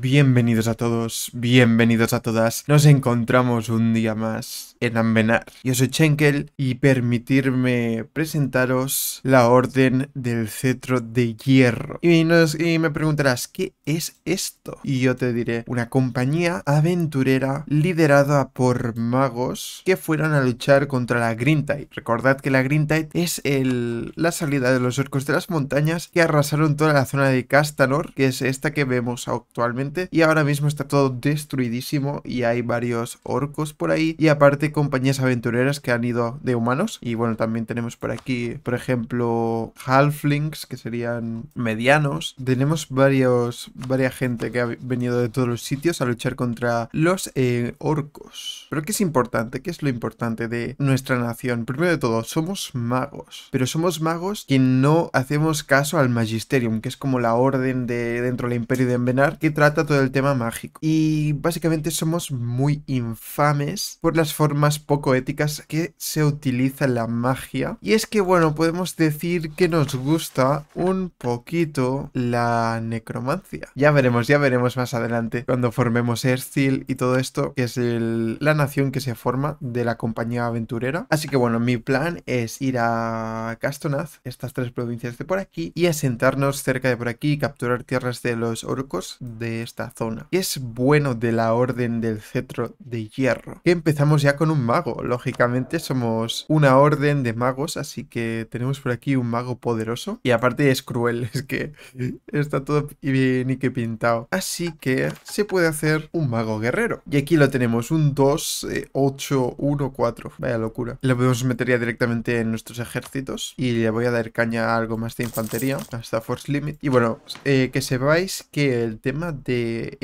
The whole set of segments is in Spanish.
Bienvenidos a todos, bienvenidos a todas. Nos encontramos un día más en Ambenar. Yo soy Chenkel y permitirme presentaros la Orden del Cetro de Hierro. Y, me preguntarás, ¿qué es esto? Y yo te diré, una compañía aventurera liderada por magos que fueron a luchar contra la Green Tide. Recordad que la Green Tide es la salida de los orcos de las montañas que arrasaron toda la zona de Castanor, que es esta que vemos actualmente y ahora mismo está todo destruidísimo y hay varios orcos por ahí y aparte compañías aventureras que han ido de humanos y bueno también tenemos por aquí por ejemplo halflings que serían medianos. Tenemos varios varias gente que ha venido de todos los sitios a luchar contra los eh, orcos. Pero qué es importante qué es lo importante de nuestra nación primero de todo somos magos pero somos magos que no hacemos caso al magisterium que es como la orden de dentro del imperio de Envenar que trata todo el tema mágico. Y básicamente somos muy infames por las formas poco éticas que se utiliza la magia. Y es que, bueno, podemos decir que nos gusta un poquito la necromancia. Ya veremos, ya veremos más adelante cuando formemos Erstil y todo esto, que es la nación que se forma de la compañía aventurera. Así que bueno, mi plan es ir a Castonaz, estas tres provincias de por aquí, y asentarnos cerca de por aquí, capturar tierras de los orcos de esta zona. ¿Qué es bueno de la orden del cetro de hierro? Que empezamos ya con un mago. Lógicamente somos una orden de magos, así que tenemos por aquí un mago poderoso. Y aparte es cruel, es que está todo bien y que pintado. Así que se puede hacer un mago guerrero. Y aquí lo tenemos, un 2, 8, 1, 4. Vaya locura. Lo podemos meter ya directamente en nuestros ejércitos. Y le voy a dar caña a algo más de infantería, hasta Force Limit. Y bueno, eh, que sepáis que el tema de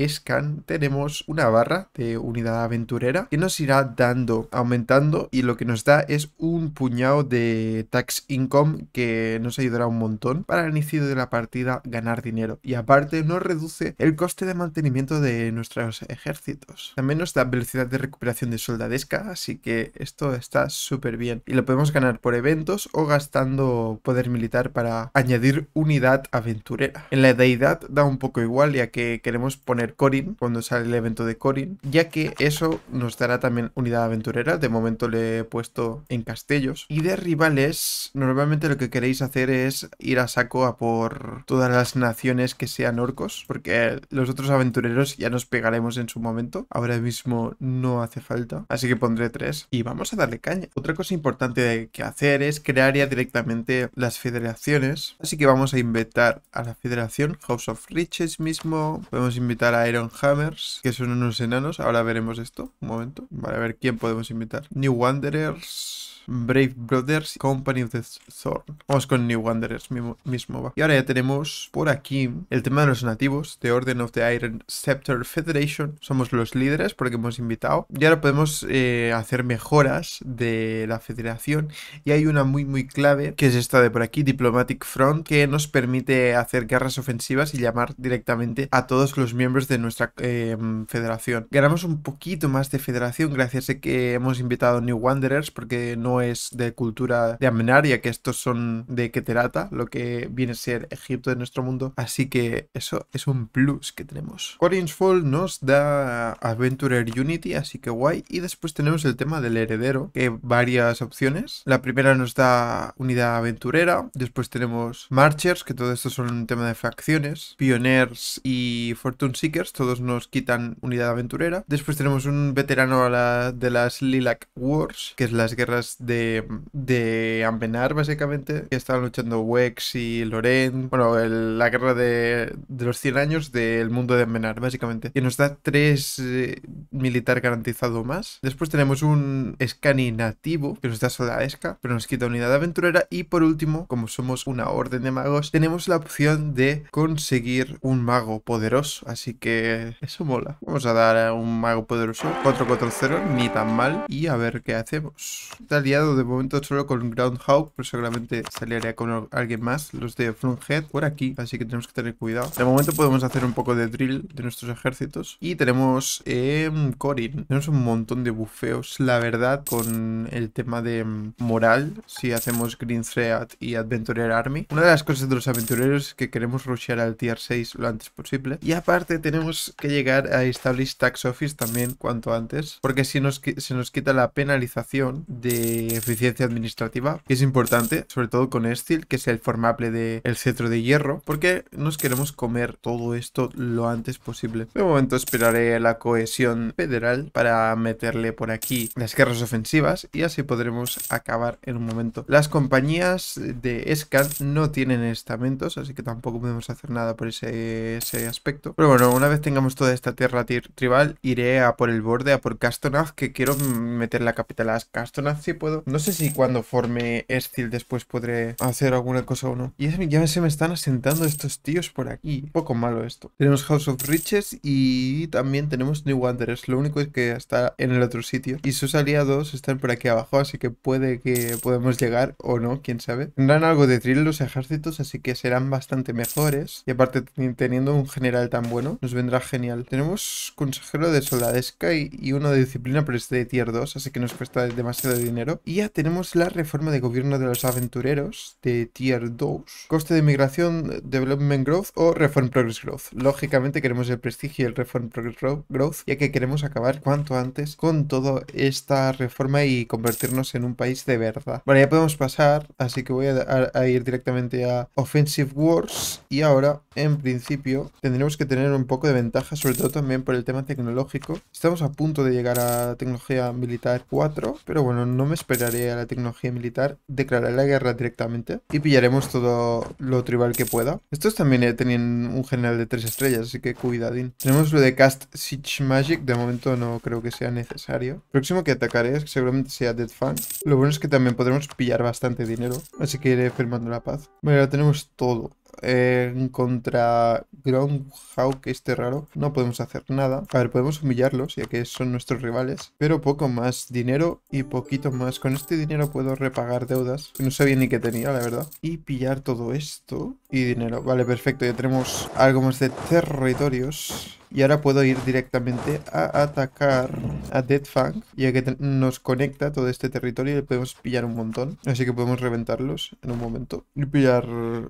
Scan tenemos una barra de unidad aventurera que nos irá dando, aumentando y lo que nos da es un puñado de tax income que nos ayudará un montón para el inicio de la partida ganar dinero y aparte nos reduce el coste de mantenimiento de nuestros ejércitos. También nos da velocidad de recuperación de soldadesca, así que esto está súper bien y lo podemos ganar por eventos o gastando poder militar para añadir unidad aventurera. En la deidad da un poco igual ya que queremos poner Corin cuando sale el evento de Corin, ya que eso nos dará también unidad aventurera. De momento le he puesto en Castellos. Y de rivales, normalmente lo que queréis hacer es ir a saco a por todas las naciones que sean orcos, porque los otros aventureros ya nos pegaremos en su momento. Ahora mismo no hace falta, así que pondré tres y vamos a darle caña. Otra cosa importante que hacer es crear ya directamente las federaciones, así que vamos a inventar a la federación House of Riches mismo, podemos invitar a Iron Hammers, que son unos enanos. Ahora veremos esto. Un momento. Vale, a ver quién podemos invitar. New Wanderers. Brave Brothers Company of the Thorn. Vamos con New Wanderers mismo, va. Y ahora ya tenemos por aquí el tema de los nativos de Order of the Iron Scepter Federation. Somos los líderes porque hemos invitado. Y ahora podemos eh, hacer mejoras de la federación. Y hay una muy muy clave que es esta de por aquí, Diplomatic Front, que nos permite hacer guerras ofensivas y llamar directamente a todos los miembros de nuestra em, federación. Ganamos un poquito más de federación gracias a que hemos invitado New Wanderers porque no es de cultura de Amenaria, que estos son de Keterata, lo que viene a ser Egipto de nuestro mundo. Así que eso es un plus que tenemos. Corin's Fall nos da Adventurer Unity, así que guay. Y después tenemos el tema del heredero, que varias opciones. La primera nos da unidad aventurera, después tenemos Marchers, que todo esto son un tema de facciones, Pioneers y Fortune Seekers, todos nos quitan unidad aventurera. Después tenemos un veterano de las Lilac Wars, que es las guerras de, de básicamente, que estaban luchando Wex y Loren. Bueno, la guerra de, los 100 años del mundo de Ambenar, básicamente. Que nos da 3 eh, militar garantizado más. Después tenemos un Scani nativo, que nos da soldadesca, pero nos quita unidad aventurera. Y por último, como somos una orden de magos, tenemos la opción de conseguir un mago poderoso. Así que eso mola. Vamos a dar a un mago poderoso 440, ni tan mal. Y a ver qué hacemos. Tal día de momento solo con Groundhawk, pero seguramente se aliaría con alguien más, los de Flunkhead por aquí, así que tenemos que tener cuidado. De momento podemos hacer un poco de drill de nuestros ejércitos y tenemos eh, Corin. Tenemos un montón de bufeos, la verdad, con el tema de em, moral, si hacemos Green Thread y Adventurer Army. Una de las cosas de los aventureros es que queremos rushear al tier 6 lo antes posible. Y aparte tenemos que llegar a Establish Tax Office también cuanto antes, porque si nos, se nos quita la penalización de eficiencia administrativa, que es importante, sobre todo con Estil, que es el formable del el cetro de hierro, porque nos queremos comer todo esto lo antes posible. De momento esperaré la cohesión federal para meterle por aquí las guerras ofensivas y así podremos acabar en un momento. Las compañías de Scan no tienen estamentos, así que tampoco podemos hacer nada por ese, ese aspecto. Pero bueno, una vez tengamos toda esta tierra tribal, iré a por el borde, a por Castonaz, que quiero meter la capital a Castonaz si puedo. No sé si cuando forme Estil después podré hacer alguna cosa o no. Y ya se me están asentando estos tíos por aquí. Un poco malo esto. Tenemos House of Riches y también tenemos New Wanderers. Lo único es que está en el otro sitio. Y sus aliados están por aquí abajo, así que puede que podamos llegar o no, quién sabe. Tendrán algo de drill los ejércitos, así que serán bastante mejores. Y aparte, teniendo un general tan bueno, nos vendrá genial. Tenemos consejero de soldadesca y, uno de disciplina, pero es de tier 2, así que nos cuesta demasiado dinero. Y ya tenemos la reforma de gobierno de los aventureros de tier 2. Coste de migración, development growth o reform progress growth. Lógicamente queremos el prestigio y el reform progress growth, ya que queremos acabar cuanto antes con toda esta reforma y convertirnos en un país de verdad. Vale, ya podemos pasar, así que voy a, ir directamente a Offensive Wars y ahora, en principio, tendremos que tener un poco de ventaja, sobre todo también por el tema tecnológico. Estamos a punto de llegar a tecnología militar 4, pero bueno, no me esperaré a la tecnología militar, declararé la guerra directamente y pillaremos todo lo tribal que pueda. Estos también eh, tenían un general de 3 estrellas, así que cuidadín. Tenemos lo de Cast Siege Magic, de momento no creo que sea necesario. Próximo que atacaré es que seguramente sea Dead Fang. Lo bueno es que también podremos pillar bastante dinero, así que iré firmando la paz. Bueno, ya tenemos todo en contra Groundhawk, este raro, no podemos hacer nada. A ver, podemos humillarlos, ya que son nuestros rivales, pero poco más dinero y poquito más. Con este dinero puedo repagar deudas, no sabía ni que tenía, la verdad. Y pillar todo esto y dinero. Vale, perfecto, ya tenemos algo más de territorios. Y ahora puedo ir directamente a atacar a Deadfang, ya que nos conecta todo este territorio y le podemos pillar un montón. Así que podemos reventarlos en un momento. Y pillar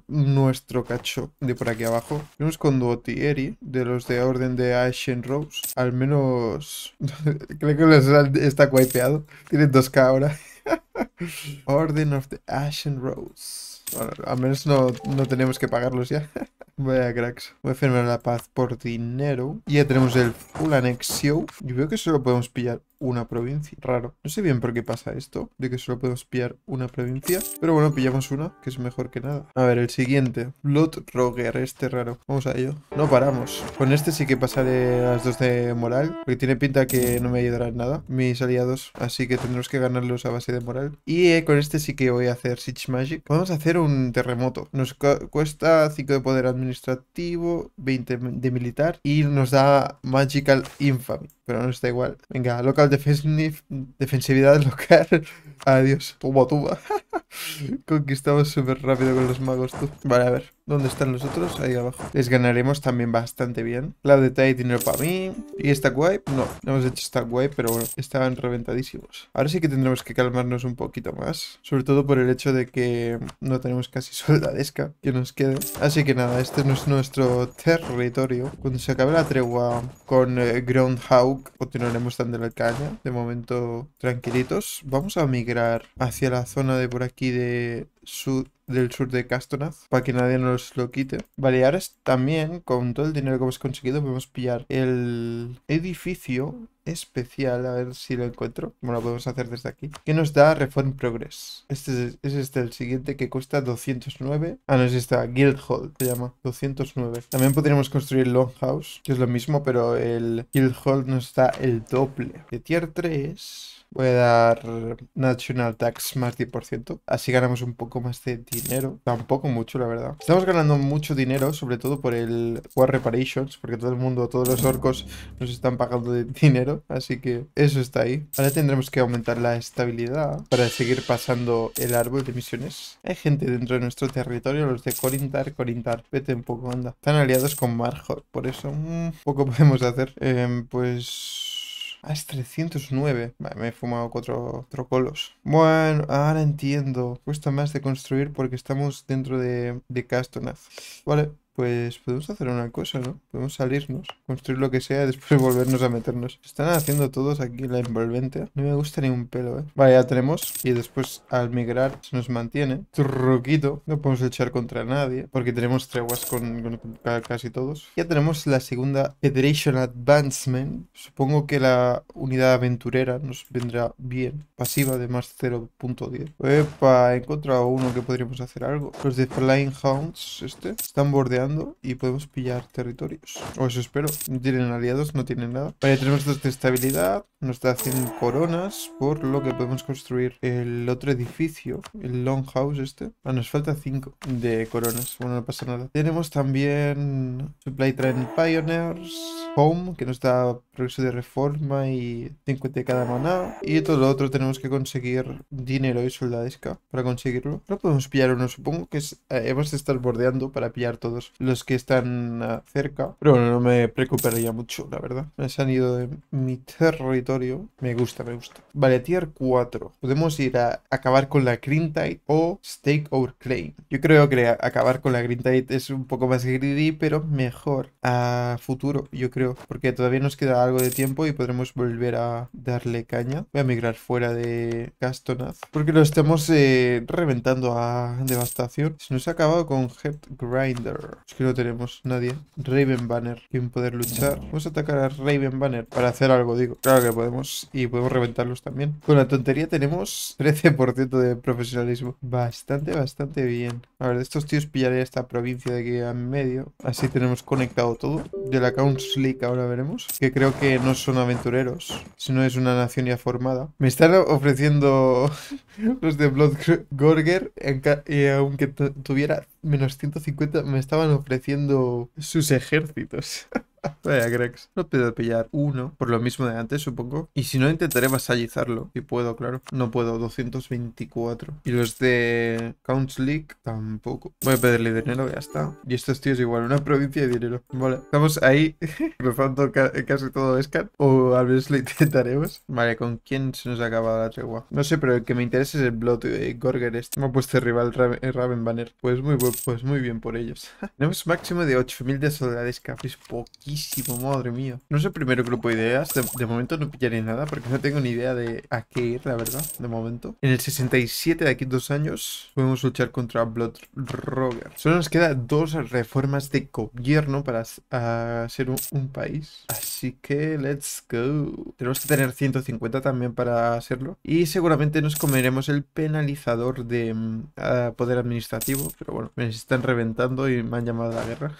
nuestro cacho de por aquí abajo. Tenemos con Duotieri, de los de Orden de Ashen Rose. Al menos... Creo que les está wipeado. Tiene 2k ahora. Orden of the Ashen Rose. Bueno, al menos no, no tenemos que pagarlos ya. Vaya cracks. Voy a firmar la paz por dinero. Y ya tenemos el full anexio. Yo veo que solo podemos pillar una provincia. Raro. No sé bien por qué pasa esto, de que solo podemos pillar una provincia. Pero bueno, pillamos una, que es mejor que nada. A ver, el siguiente. Blood Roger, este raro. Vamos a ello. No paramos. Con este sí que pasaré las dos de moral, porque tiene pinta que no me ayudará en nada, mis aliados. Así que tendremos que ganarlos a base de moral. Y eh, con este sí que voy a hacer Siege Magic. Podemos hacer un terremoto. Nos cuesta 5 de poder administrativo, 20 de militar y nos da Magical Infamy. Pero no está igual. Venga, local defensividad local. Adiós. Tuba, tuba. Conquistamos súper rápido con los magos, tú. Vale, a ver. ¿Dónde están los otros? Ahí abajo. Les ganaremos también bastante bien. La de Tai dinero para mí. ¿Y Stack Wipe? No, no hemos hecho Stack Wipe, pero bueno, estaban reventadísimos. Ahora sí que tendremos que calmarnos un poquito más. Sobre todo por el hecho de que no tenemos casi soldadesca que nos quede. Así que nada, este no es nuestro territorio. Cuando se acabe la tregua con eh, Groundhawk, continuaremos dando la caña. De momento, tranquilitos. Vamos a migrar hacia la zona de por aquí de del sur de Castonaz para que nadie nos lo quite. Vale, ahora también con todo el dinero que hemos conseguido podemos pillar el edificio especial, a ver si lo encuentro, como lo podemos hacer desde aquí, que nos da Reform Progress. Este es, este el siguiente que cuesta 209. Ah, no, es esta, Guildhall se llama, 209. También podríamos construir Longhouse, que es lo mismo, pero el Guildhall nos da el doble. De tier 3... Voy a dar National Tax más 10%. Así ganamos un poco más de dinero. Tampoco mucho, la verdad. Estamos ganando mucho dinero, sobre todo por el War Reparations, porque todo el mundo, todos los orcos nos están pagando de dinero. Así que eso está ahí. Ahora tendremos que aumentar la estabilidad para seguir pasando el árbol de misiones. Hay gente dentro de nuestro territorio, los de Corintar, Corintar. Vete un poco, anda. Están aliados con Marjor, por eso un mm, poco podemos hacer. Em, pues... Ah, es 309. Vale, me he fumado cuatro trocolos. Bueno, ahora entiendo. Cuesta más de construir porque estamos dentro de, de Castonath. Vale, pues podemos hacer una cosa, ¿no? Podemos salirnos, construir lo que sea y después volvernos a meternos. Están haciendo todos aquí la envolvente. No me gusta ni un pelo, ¿eh? Vale, ya tenemos. Y después al migrar se nos mantiene. Truquito. No podemos echar contra nadie porque tenemos treguas con, casi todos. Ya tenemos la segunda Federation Advancement. Supongo que la unidad aventurera nos vendrá bien. Pasiva de más 0.10. Epa, he encontrado uno que podríamos hacer algo. Los de Flying Hounds, este, están bordeando y podemos pillar territorios. O eso espero. No tienen aliados, no tienen nada. Vale, tenemos dos de estabilidad. Nos da 100 coronas, por lo que podemos construir el otro edificio, el Longhouse este. Ah, nos falta 5 de coronas. Bueno, no pasa nada. Tenemos también Supply Train Pioneers, Home, que nos da progreso de reforma y 50 de cada maná. Y todo lo otro tenemos que conseguir dinero y soldadesca para conseguirlo. No podemos pillar uno, supongo que es, eh, hemos de estar bordeando para pillar todos los que están ah, cerca. Pero bueno, no me preocuparía mucho, la verdad. Me han ido de mi territorio. Me gusta, me gusta. Vale, tier 4. Podemos ir a acabar con la Green Tide o Stake Our Claim. Yo creo que acabar con la Green Tide es un poco más greedy, pero mejor a futuro, yo creo. Porque todavía nos queda algo de tiempo y podremos volver a darle caña. Voy a migrar fuera de Castonath. Porque lo estamos eh, reventando a devastación. Se nos ha acabado con Head Grinder. Es que no tenemos nadie. Raven Banner. ¿Quién poder luchar? Vamos a atacar a Raven Banner para hacer algo, digo. Claro que podemos. Y podemos reventarlos también. Con la tontería tenemos 13% de profesionalismo. Bastante, bastante bien. A ver, de estos tíos pillaré esta provincia de aquí en medio. Así tenemos conectado todo. De la Council League ahora veremos. Que creo que no son aventureros. Sino es una nación ya formada. Me están ofreciendo los de Blood Gorger. Y aunque tuviera menos 150 me estaban ofreciendo sus ejércitos. Vaya cracks. No puedo pillar uno, por lo mismo de antes, supongo. Y si no, intentaré vasallizarlo. Si puedo, claro. No puedo, 224. Y los de Counts League tampoco. Voy a pedirle dinero, ya está. Y estos tíos igual, una provincia de dinero. Vale, estamos ahí, rozando casi todo Scan. O a veces lo intentaremos. Vale, ¿con quién se nos ha acabado la tregua? No sé, pero el que me interesa es el Blood eh, Gorger este. Me ha puesto rival Raven, Banner. Pues muy, pues muy bien por ellos. Tenemos máximo de 8000 de soldadesca. Es poquito madre mía. No sé primero grupo de ideas. De, momento no pillaré nada porque no tengo ni idea de a qué ir, la verdad, de momento. En el 67, de aquí dos años, podemos luchar contra Blood Roger. Solo nos quedan dos reformas de gobierno para ser un, país. Así que, let's go. Tenemos que tener 150 también para hacerlo. Y seguramente nos comeremos el penalizador de mm, poder administrativo. Pero bueno, me están reventando y me han llamado a la guerra.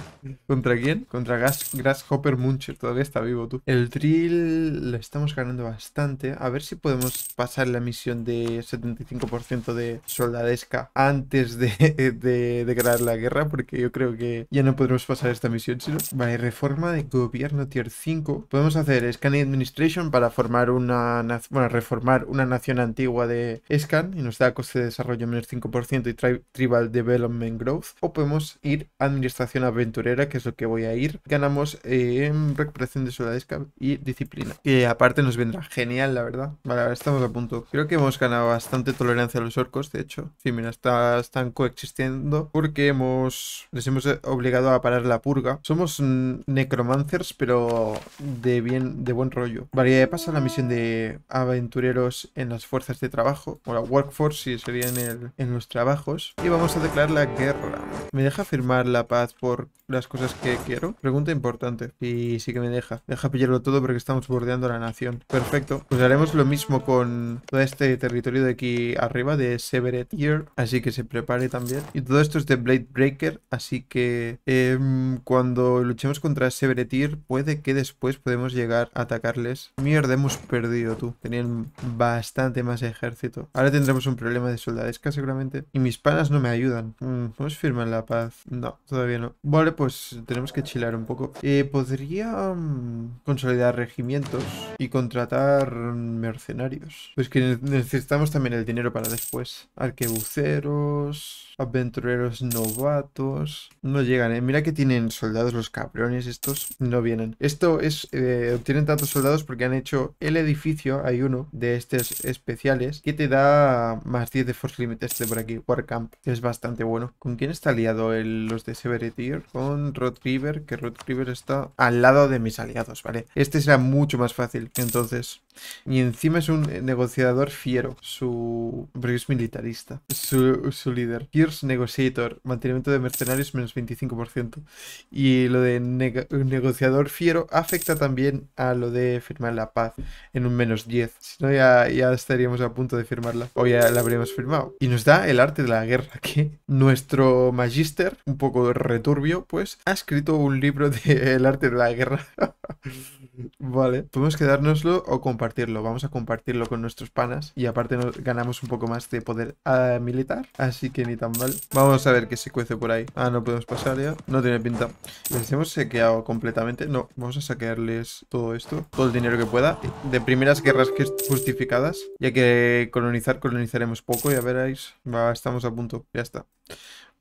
¿Contra quién? Contra Gas Grasshopper Muncher todavía está vivo tú. El drill lo estamos ganando bastante. A ver si podemos pasar la misión de 75% de soldadesca antes de, de declarar la guerra, porque yo creo que ya no podremos pasar esta misión, sino... Vale, reforma de gobierno tier 5. Podemos hacer Scan Administration para formar una... Bueno, reformar una nación antigua de Scan y nos da coste de desarrollo menos 5% y Tribal Development Growth. O podemos ir a Administración Aventurera, que es lo que voy a ir. Ganamos en recuperación de soldadesca y disciplina. Que aparte nos vendrá genial, la verdad. Vale, ahora estamos a punto. Creo que hemos ganado bastante tolerancia a los orcos, de hecho. Sí, mira, está, están coexistiendo porque hemos les hemos obligado a parar la purga. Somos necromancers, pero de bien, de buen rollo. Vale, ya pasa la misión de aventureros en las fuerzas de trabajo. O la workforce, si sería en, el, en los trabajos. Y vamos a declarar la guerra. ¿Me deja firmar la paz por las cosas que quiero? Pregunta importante. Y sí que me deja. Deja pillarlo todo porque estamos bordeando la nación. Perfecto. Pues haremos lo mismo con todo este territorio de aquí arriba, de Severed. Así que se prepare también. Y todo esto es de Blade Breaker. Así que em, cuando luchemos contra Severed puede que después podemos llegar a atacarles. Mierda, hemos perdido tú. Tenían bastante más ejército. Ahora tendremos un problema de soldadesca seguramente. Y mis panas no me ayudan. Mm, ¿Vamos a firmar la paz? No, todavía no. Vale, pues tenemos que chilar un poco. Eh, podría mm, consolidar regimientos y contratar mercenarios. Pues que necesitamos también el dinero para después. Arquebuceros, aventureros novatos. No llegan, ¿eh? Mira que tienen soldados los cabrones estos. No vienen. Esto es... Eh, obtienen tantos soldados porque han hecho el edificio. Hay uno de estos especiales que te da más 10 de Force Limit este por aquí. Warcamp. Es bastante bueno. ¿Con quién está aliado el, los de Severetier? Con Rod River. Que Rod River está al lado de mis aliados, ¿vale? Este será mucho más fácil. Entonces... Y encima es un negociador fiero. Su... Porque es militarista. Su, su líder. Gears Negotiator. Mantenimiento de mercenarios menos 25%. Y lo de negociador fiero afecta también a lo de firmar la paz en un menos 10. Si no, ya, ya estaríamos a punto de firmarla. O ya la habríamos firmado. Y nos da el arte de la guerra. Que nuestro magister, un poco returbio, pues, ha escrito un libro de el arte de la guerra. vale. Podemos quedárnoslo o compartirlo. Vamos a compartirlo con nuestros panas. Y aparte nos ganamos un poco más de poder uh, militar. Así que ni tan mal. Vamos a ver qué se cuece por ahí. Ah, no podemos pasar ya. No tiene pinta. Les hemos sequeado completamente. No, vamos a saquearles todo esto. Todo el dinero que pueda. De primeras guerras justificadas. Ya que colonizar, colonizaremos poco. Ya veréis. Va, estamos a punto. Ya está.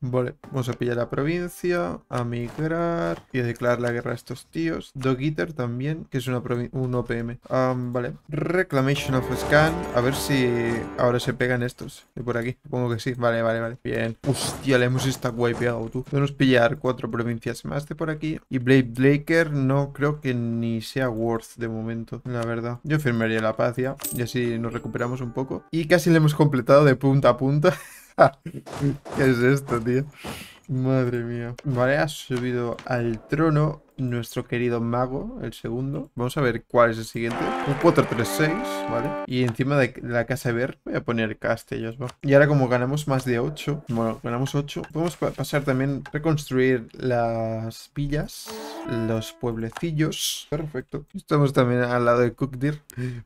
Vale, vamos a pillar la provincia, a migrar y a declarar la guerra a estos tíos. Dog Eater también, que es una un OPM. vale, Reclamation of Scan. A ver si ahora se pegan estos. De por aquí, supongo que sí. Vale, vale, vale. Bien. Hostia, le hemos estado wipeado, tú. Podemos pillar cuatro provincias más de por aquí. Y Blade Blaker no creo que ni sea worth de momento, la verdad. Yo firmaría la paz ya, y así nos recuperamos un poco. Y casi le hemos completado de punta a punta. ¿Qué es esto, tío? Madre mía. Vale, ha subido al trono nuestro querido mago, el segundo. Vamos a ver cuál es el siguiente. Un 436, ¿vale? Y encima de la casa ver voy a poner castellos, ¿va? Y ahora como ganamos más de 8, bueno, ganamos 8, podemos pasar también, reconstruir las villas, los pueblecillos. Perfecto. Estamos también al lado de Cookdir,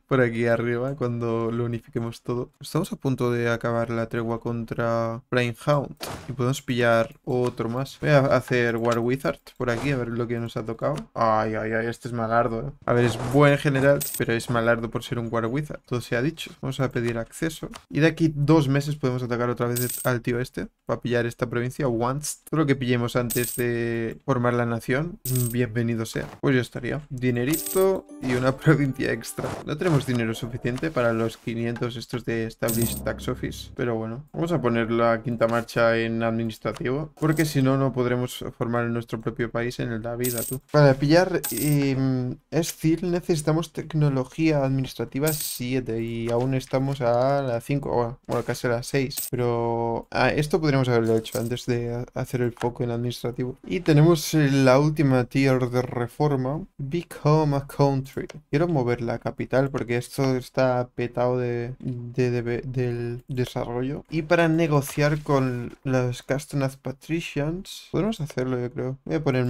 por aquí arriba, cuando lo unifiquemos todo. Estamos a punto de acabar la tregua contra Hound y podemos pillar otro más. Voy a hacer War Wizard por aquí, a ver lo que nos ha tocado. Ay, ay, ay, este es malardo, ¿eh? A ver, es buen general, pero es malardo por ser un War. Todo se ha dicho. Vamos a pedir acceso. Y de aquí dos meses podemos atacar otra vez al tío este. Para pillar esta provincia. Once. Todo lo que pillemos antes de formar la nación. Bienvenido sea. Pues ya estaría. Dinerito y una provincia extra. No tenemos dinero suficiente para los 500 estos de Established Tax Office. Pero bueno. Vamos a poner la quinta marcha en administrativo. Porque si no, no podremos formar nuestro propio país en el David para pillar eh, decir necesitamos tecnología administrativa 7 y aún estamos a la 5, bueno, casi a la 6. Pero a esto podríamos haberlo hecho antes de hacer el foco en administrativo. Y tenemos la última tier de reforma, Become a Country. Quiero mover la capital porque esto está petado de, del desarrollo. Y para negociar con los Castonath Patricians, podemos hacerlo yo creo. Voy a poner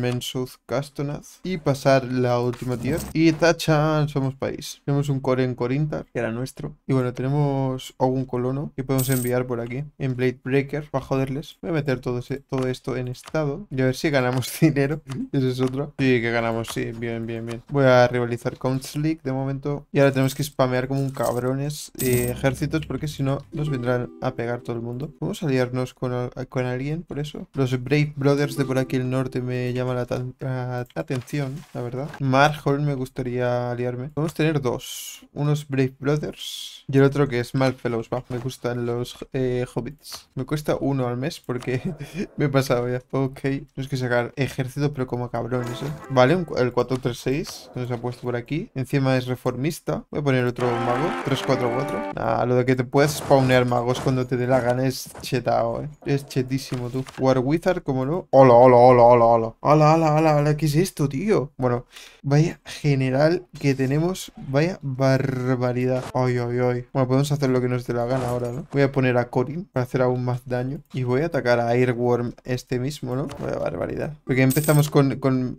Y pasar la última tier. Y Tachan, somos país. Tenemos un core en Corinta, que era nuestro. Y bueno, tenemos algún colono que podemos enviar por aquí en Blade Breaker para joderles. Voy a meter todo, todo esto en estado y a ver si ganamos dinero. Ese es otro. Sí, que ganamos, sí. Bien, bien, bien. Voy a rivalizar con Slick de momento. Y ahora tenemos que spamear como un cabrones eh, ejércitos porque si no nos vendrán a pegar todo el mundo. Vamos a aliarnos con, con alguien por eso. Los Brave Brothers de por aquí el norte me llaman la, atención, la verdad. Marhol me gustaría aliarme. Podemos tener dos. Unos Brave Brothers y el otro que es Malfellows. Me gustan los eh, hobbits. Me cuesta uno al mes porque me he pasado ya. Ok, tenemos que sacar ejército, pero como cabrones, ¿eh? Vale, el 436 que nos ha puesto por aquí. Encima es reformista. Voy a poner otro mago. 344. Nah, lo de que te puedes spawnear magos cuando te dé la gana es chetao, ¿eh? Es chetísimo, tú. War Wizard, como no. Hola, hola, hola, hola, hola. Hola, hola, hola, hola, ¿Qué es esto, tío? Bueno, vaya general que tenemos. Vaya barbaridad. Ay, ay, ay. Bueno, podemos hacer lo que nos dé la gana ahora, ¿no? Voy a poner a Corin para hacer aún más daño. Y voy a atacar a Airworm este mismo, ¿no? Vaya barbaridad. Porque empezamos con, con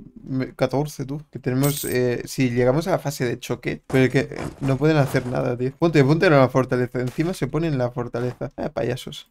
14, tú. Que tenemos... Eh, si llegamos a la fase de choque, pero que eh, no pueden hacer nada, tío. Ponte, ponte en la fortaleza. Encima se pone en la fortaleza. Eh, payasos.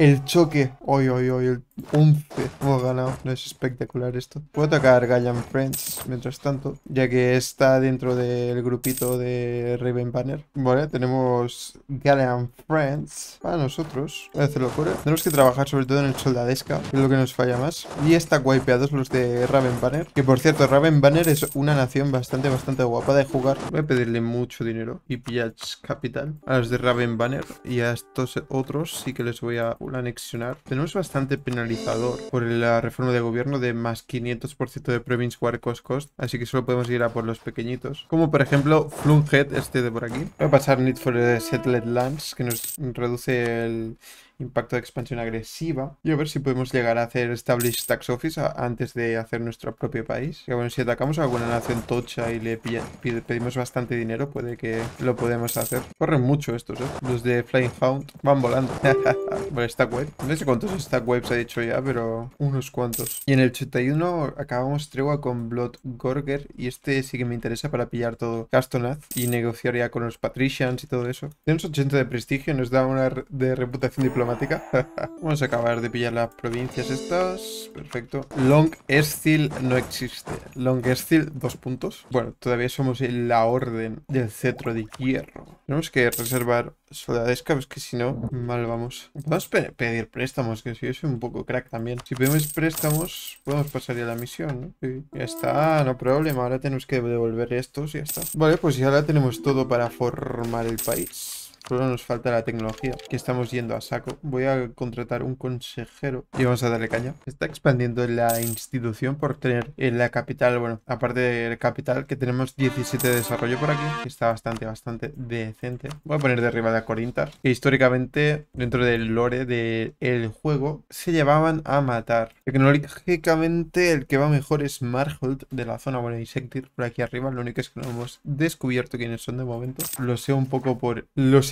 El choque. Ay, ay, ay. El 11. Hemos ganado. No es espectacular esto. Puedo atacar Gallan Friends mientras tanto, ya que está dentro del grupito de Raven Banner. Vale, tenemos Gallan Friends para nosotros. Voy a hacerlo por Tenemos que trabajar sobre todo en el soldadesca, que es lo que nos falla más. Y está wipeados los de Raven Banner. Que por cierto, Raven Banner es una nación bastante, bastante guapa de jugar. Voy a pedirle mucho dinero y pillage capital a los de Raven Banner. Y a estos otros sí que les voy a anexionar. Tenemos bastante penalizador por la reforma de gobierno de más 500% de Province War Cost Cost. Así que solo podemos ir a por los pequeñitos. Como por ejemplo Flunhead, este de por aquí. Voy a pasar Need for Settled Lands, que nos reduce el impacto de expansión agresiva. Y a ver si podemos llegar a hacer Establish Tax Office antes de hacer nuestro propio país. Que bueno, si atacamos a alguna nación tocha y le pedimos bastante dinero, puede que lo podemos hacer. Corren mucho estos, ¿eh? Los de Flying Hound van volando. bueno, Stack Wave. No sé cuántos Stack Waves ha dicho ya, pero unos cuantos. Y en el 81 acabamos tregua con Blood Gorger. Y este sí que me interesa para pillar todo Castonath y negociar ya con los Patricians y todo eso. Tenemos 80 de prestigio, nos da una de reputación diplomática Vamos a acabar de pillar las provincias estas. Perfecto. Long Estil no existe. Long Estil, dos puntos. Bueno, todavía somos en la orden del cetro de hierro. Tenemos que reservar soldadesca, pues que si no, mal vamos. Podemos pedir préstamos, que si yo soy un poco crack también. Si pedimos préstamos, podemos pasar ya la misión, ya está, no problema. Ahora tenemos que devolver estos y ya está. Vale, pues ya ahora tenemos todo para formar el país. Solo nos falta la tecnología, que estamos yendo a saco. Voy a contratar un consejero y vamos a darle caña. está expandiendo la institución por tener en la capital, bueno, aparte del capital, que tenemos 17 de desarrollo por aquí, está bastante, bastante decente. Voy a poner de arriba de Corintar, que históricamente, dentro del lore del juego, se llevaban a matar. Tecnológicamente, el que va mejor es Marhold de la zona, bueno, y por aquí arriba. Lo único es que no hemos descubierto quiénes son de momento. Lo sé un poco por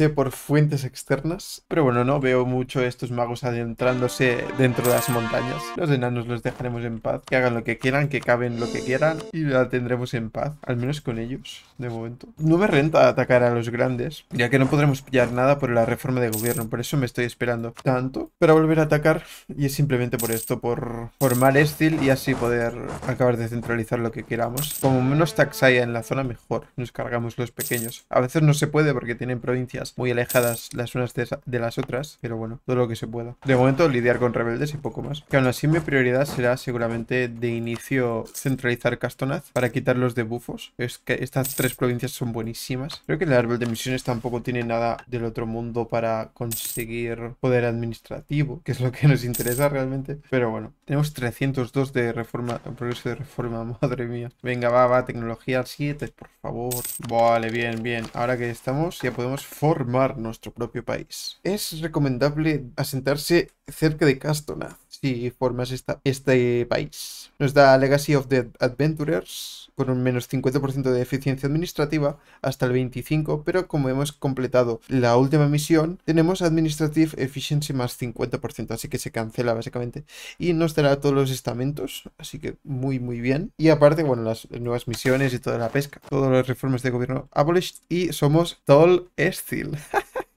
por fuentes externas. Pero bueno, no veo mucho estos magos adentrándose dentro de las montañas. Los enanos los dejaremos en paz. Que hagan lo que quieran, que caben lo que quieran. Y la tendremos en paz. Al menos con ellos, de momento. No me renta atacar a los grandes. Ya que no podremos pillar nada por la reforma de gobierno. Por eso me estoy esperando tanto para volver a atacar. Y es simplemente por esto, por formar Estil y así poder acabar de centralizar lo que queramos. Como menos tax haya en la zona, mejor. Nos cargamos los pequeños. A veces no se puede porque tienen provincias muy alejadas las unas de, las otras, pero bueno, todo lo que se pueda. De momento lidiar con rebeldes y poco más. Que aún así mi prioridad será seguramente de inicio centralizar Castonath para quitar los debuffos. Es que estas tres provincias son buenísimas. Creo que el árbol de misiones tampoco tiene nada del otro mundo para conseguir poder administrativo, que es lo que nos interesa realmente. Pero bueno, tenemos 302 de reforma, progreso de reforma, madre mía. Venga, va, va, tecnología 7, por favor. Vale, bien, bien. Ahora que estamos, ya podemos formar nuestro propio país. Es recomendable asentarse cerca de Castonath si formas esta, este país. Nos da Legacy of the Adventurers con un menos 50% de eficiencia administrativa hasta el 25%, pero como hemos completado la última misión, tenemos Administrative Efficiency más 50%, así que se cancela básicamente. Y nos dará todos los estamentos, así que muy muy bien. Y aparte, bueno, las nuevas misiones y toda la pesca, todas las reformas de gobierno abolished y somos Tol Estil. till.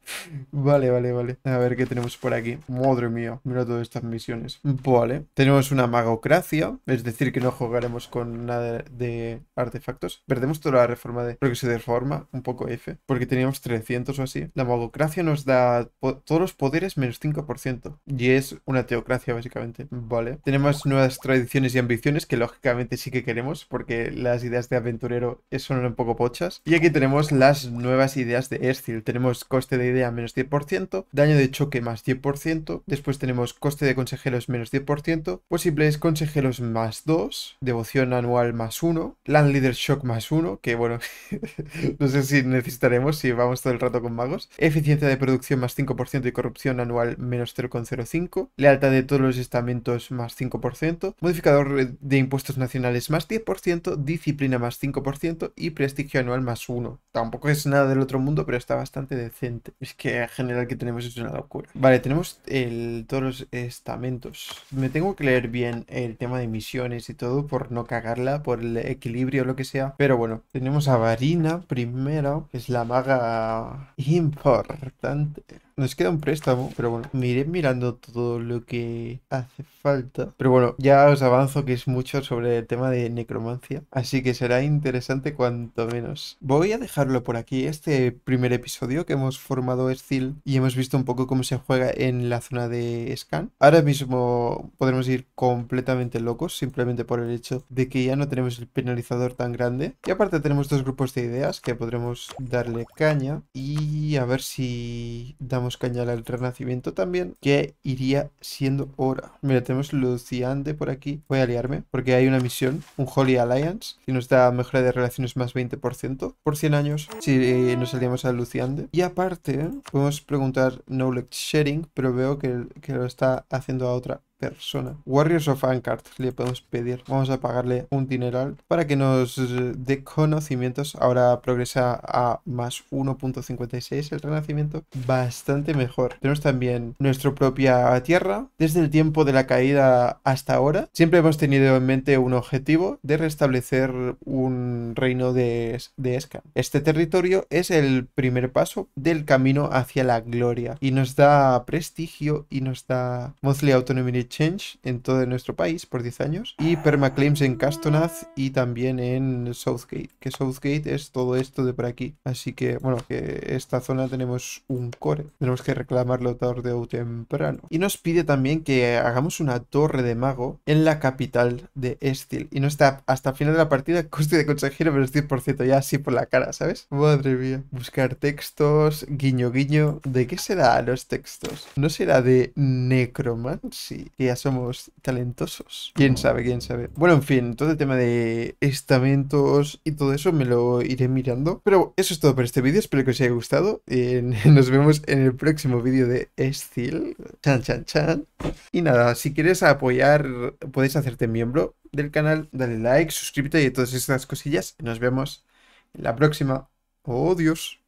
Vale, vale, vale. A ver qué tenemos por aquí. Madre mía, mira todas estas misiones. Vale. Tenemos una magocracia, es decir, que no jugaremos con nada de artefactos. Perdemos toda la reforma de... Porque se deforma un poco F, porque teníamos 300 o así. La magocracia nos da todos los poderes menos 5%. Y es una teocracia, básicamente. Vale. Tenemos nuevas tradiciones y ambiciones que lógicamente sí que queremos, porque las ideas de aventurero son un poco pochas. Y aquí tenemos las nuevas ideas de Estil. Tenemos coste de menos 10%, daño de choque más 10%, después tenemos coste de consejeros menos 10%, posibles consejeros más 2, devoción anual más 1, land leader shock más 1, que bueno, no sé si necesitaremos si vamos todo el rato con magos, eficiencia de producción más 5% y corrupción anual menos 0,05, lealtad de todos los estamentos más 5%, modificador de impuestos nacionales más 10%, disciplina más 5% y prestigio anual más 1. Tampoco es nada del otro mundo, pero está bastante decente. Que en general que tenemos es una locura. Vale, tenemos el, todos los estamentos. Me tengo que leer bien el tema de misiones y todo por no cagarla, por el equilibrio o lo que sea. Pero bueno, tenemos a Varina primero, es la maga importante. Nos queda un préstamo, pero bueno, me iré mirando todo lo que hace falta. Pero bueno, ya os avanzo que es mucho sobre el tema de necromancia, así que será interesante cuanto menos. Voy a dejarlo por aquí, este primer episodio que hemos formado Estil y hemos visto un poco cómo se juega en la zona de scan. Ahora mismo podremos ir completamente locos, simplemente por el hecho de que ya no tenemos el penalizador tan grande. Y aparte tenemos dos grupos de ideas que podremos darle caña y a ver si damos cañal al renacimiento también, que iría siendo hora. Mira, tenemos Luciande por aquí. Voy a liarme porque hay una misión, un Holy Alliance, que nos da mejora de relaciones más 20% por 100 años si eh, nos salíamos a Luciande. Y aparte, podemos preguntar Knowledge Sharing, pero veo que, que lo está haciendo a otra persona. Warriors of Ankart le podemos pedir. Vamos a pagarle un dineral para que nos dé conocimientos. Ahora progresa a más 1.56 el renacimiento. Bastante mejor. Tenemos también nuestra propia tierra. Desde el tiempo de la caída hasta ahora, siempre hemos tenido en mente un objetivo de restablecer un reino de, de Escan. Este territorio es el primer paso del camino hacia la gloria y nos da prestigio y nos da monthly autonomy Change en todo nuestro país por 10 años y permaclaims en Castonath y también en Southgate, que Southgate es todo esto de por aquí. Así que, bueno, que esta zona tenemos un core, tenemos que reclamarlo tarde o temprano. Y nos pide también que hagamos una torre de mago en la capital de Estil y no está hasta el final de la partida coste de consejero menos 10% ya así por la cara, ¿sabes? Madre mía. Buscar textos, guiño guiño. ¿De qué será los textos? ¿No será de necromancy? Ya somos talentosos. Quién sabe, quién sabe. Bueno, en fin, todo el tema de estamentos y todo eso me lo iré mirando. Pero eso es todo por este vídeo. Espero que os haya gustado. nos vemos en el próximo vídeo de Estil. Chan, chan, chan. Y nada, si quieres apoyar, puedes hacerte miembro del canal. Dale like, suscríbete y todas estas cosillas. Nos vemos en la próxima. Oh, Dios.